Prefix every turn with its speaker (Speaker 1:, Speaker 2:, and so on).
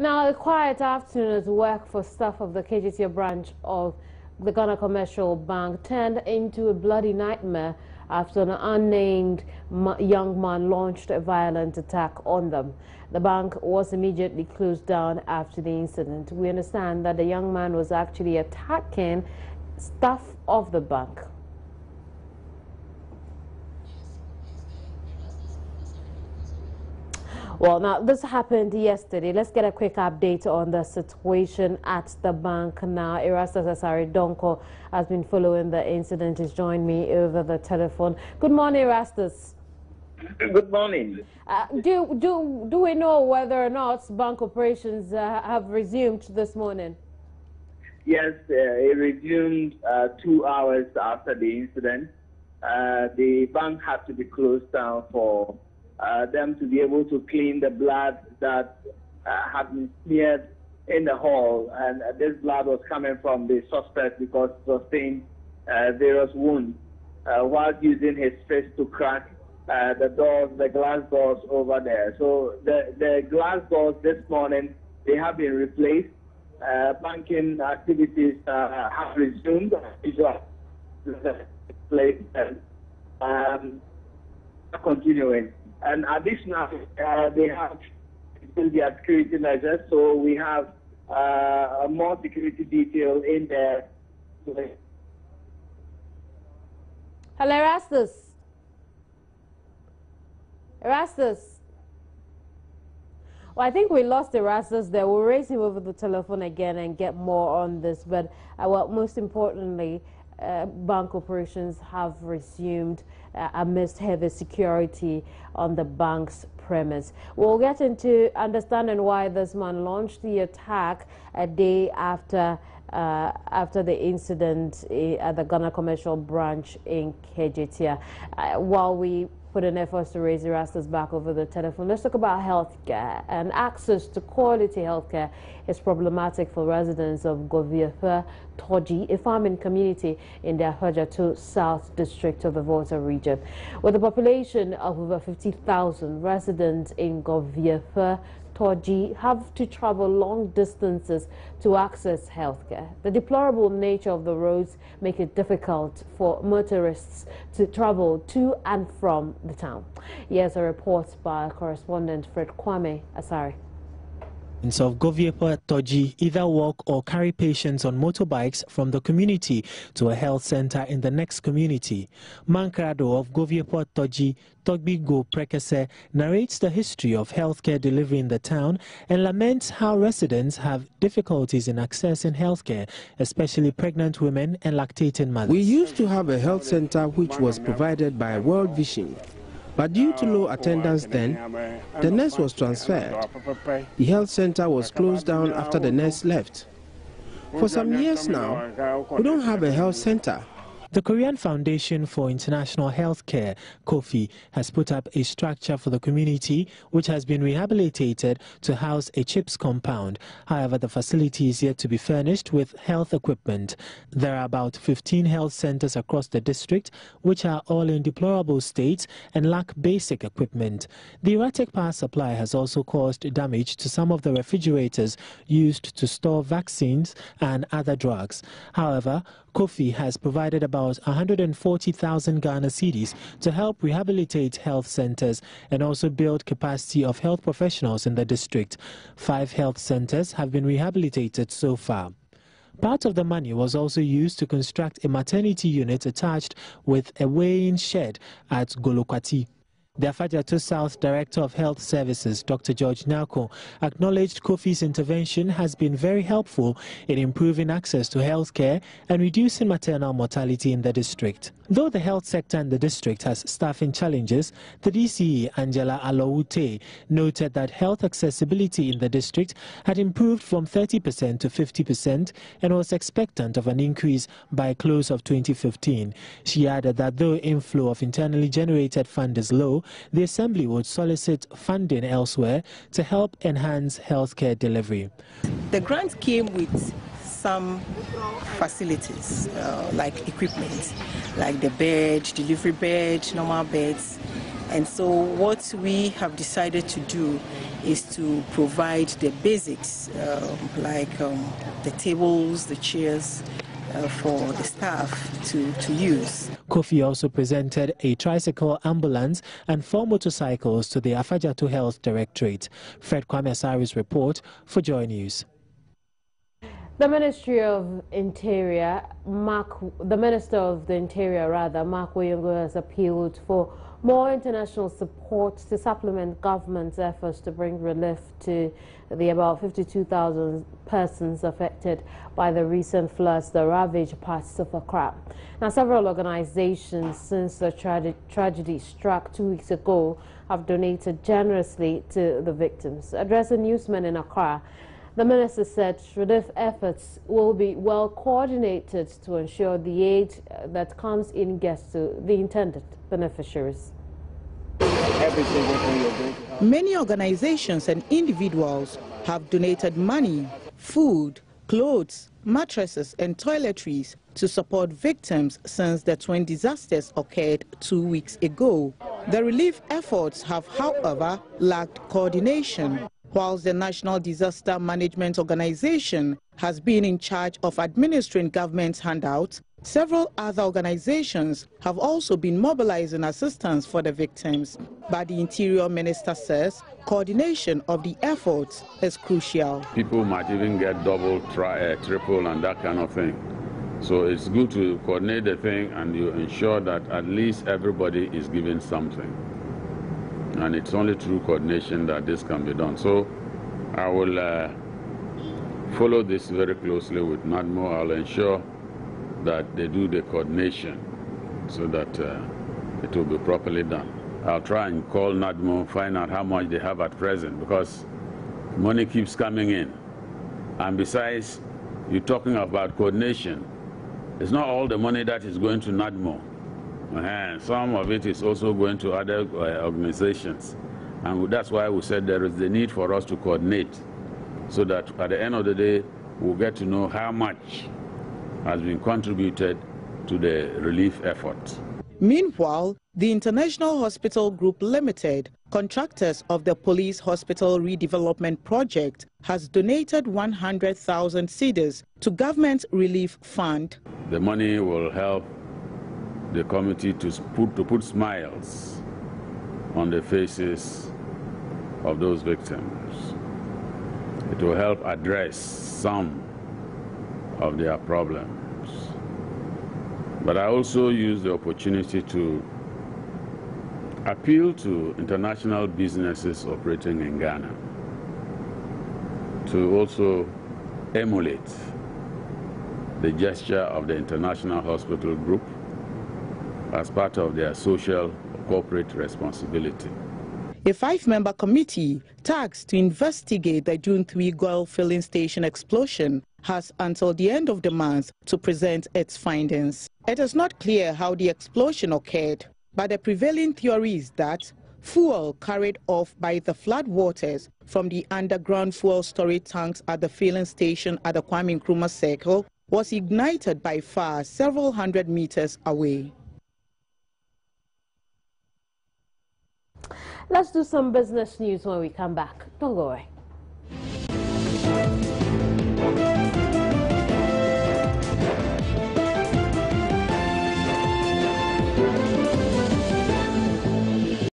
Speaker 1: Now, a quiet afternoon at work for staff of the Kejetia branch of the Ghana Commercial Bank turned into a bloody nightmare after an unnamed young man launched a violent attack on them. The bank was immediately closed down after the incident. We understand that the young man was actually attacking staff of the bank. Well, now this happened yesterday. Let's get a quick update on the situation at the bank now. Erastus Asare Donkor has been following the incident. He's joined me over the telephone. Good morning, Erastus.
Speaker 2: Good morning.
Speaker 1: Uh, do, do, do we know whether or not bank operations uh, have resumed this morning?
Speaker 2: Yes, uh, it resumed uh, two hours after the incident. Uh, the bank had to be closed down for uh, them to be able to clean the blood that uh, had been smeared in the hall. And uh, this blood was coming from the suspect because he sustained uh, various wounds uh, while using his fist to crack uh, the doors, the glass doors over there. So the, the glass doors this morning, they have been replaced. banking activities have resumed. Place um, continuing. And additionally, uh, they have their security measures, so we have uh, more security detail in there.
Speaker 1: Hello, Erastus. Erastus. Well, I think we lost Erastus there. We'll raise him over the telephone again and get more on this. But uh, well, most importantly, uh, bank operations have resumed amidst heavy security on the bank's premise. We'll get into understanding why this man launched the attack a day after uh, after the incident uh, at the Ghana Commercial Branch in Kejetia. Uh, while we put an effort to raise Erastus back over the telephone. Let's talk about healthcare and access to quality healthcare is problematic for residents of Goviefe Toji, a farming community in the Afadjato South District of the Volta region. With a population of over 50,000 residents in Goviefe Toji have to travel long distances to access healthcare. The deplorable nature of the roads make it difficult for motorists to travel to and from the town. Here's a report by correspondent Fred Kwame Asari
Speaker 3: of Goviefe Toji either walk or carry patients on motorbikes from the community to a health center in the next community. Mankrado of Goviefe Toji, Togbigo Prekese, narrates the history of healthcare delivery in the town and laments how residents have difficulties in accessing healthcare, especially pregnant women and lactating mothers.
Speaker 4: We used to have a health center which was provided by World Vision. But due to low attendance then, the nurse was transferred. The health center was closed down after the nurse left. For some years now, we don't have a health center.
Speaker 3: The Korean Foundation for International Healthcare, KOFI, has put up a structure for the community which has been rehabilitated to house a CHPS compound. However, the facility is yet to be furnished with health equipment. There are about 15 health centers across the district which are all in deplorable states and lack basic equipment. The erratic power supply has also caused damage to some of the refrigerators used to store vaccines and other drugs. However, KOFI has provided about 140,000 Ghana cedis to help rehabilitate health centers and also build capacity of health professionals in the district. Five health centers have been rehabilitated so far. Part of the money was also used to construct a maternity unit attached with a weighing shed at Golokwati. The Afadjato South Director of Health Services, Dr. George Nako, acknowledged KOFI's intervention has been very helpful in improving access to health care and reducing maternal mortality in the district. Though the health sector in the district has staffing challenges, the DCE, Angela Alowute, noted that health accessibility in the district had improved from 30% to 50% and was expectant of an increase by close of 2015. She added that though inflow of internally generated fund is low, the Assembly would solicit funding elsewhere to help enhance healthcare delivery.
Speaker 5: The grant came with some facilities uh, like equipment, like the bed, delivery bed, normal beds, And so what we have decided to do is to provide the basics um, like um, the tables, the chairs, Uh, for the staff to, to use.
Speaker 3: Kofi also presented a tricycle ambulance and four motorcycles to the Afadjato Health Directorate. Fred Kwame Asari's report for Joy News.
Speaker 1: The Ministry of Interior, Mark, the Minister of the Interior, rather, Mark Woyongo, has appealed for more international support to supplement government's efforts to bring relief to the about 52,000 persons affected by the recent floods that ravaged parts of Accra. Now, several organizations since the trage tragedy struck two weeks ago have donated generously to the victims. Addressing newsmen in Accra, the minister said relief efforts will be well coordinated to ensure the aid uh, that comes in gets to the intended beneficiaries.
Speaker 5: Many organizations and individuals have donated money, food, clothes, mattresses and toiletries to support victims since the twin disasters occurred two weeks ago. The relief efforts have, however, lacked coordination whilst the National Disaster Management Organization has been in charge of administering government handouts, several other organizations have also been mobilizing assistance for the victims. But the Interior Minister says coordination of the efforts is crucial.
Speaker 6: People might even get double, tri, uh, triple, and that kind of thing. So it's good to coordinate the thing and you ensure that at least everybody is given something and it's only through coordination that this can be done. So I will uh, follow this very closely with NADMO. I'll ensure that they do the coordination so that uh, it will be properly done. I'll try and call NADMO, find out how much they have at present because money keeps coming in. And besides, you're talking about coordination. It's not all the money that is going to NADMO. Uh, some of it is also going to other uh, organizations. And that's why we said there is the need for us to coordinate so that at the end of the day, we'll get to know how much has been contributed to the relief effort.
Speaker 5: Meanwhile, the International Hospital Group Limited, contractors of the Police Hospital Redevelopment Project, has donated 100,000 cedis to Government Relief Fund.
Speaker 6: The money will help the committee to put, to put smiles on the faces of those victims. It will help address some of their problems. But I also use the opportunity to appeal to international businesses operating in Ghana to also emulate the gesture of the International Hospital Group as part of their social corporate responsibility.
Speaker 5: A five-member committee tasked to investigate the June 3 Goil filling station explosion has until the end of the month to present its findings. It is not clear how the explosion occurred, but the prevailing theory is that fuel carried off by the floodwaters from the underground fuel storage tanks at the filling station at the Kwame Nkrumah Circle was ignited by fire several hundred meters away.
Speaker 1: Let's do some business news when we come back. Don't go away.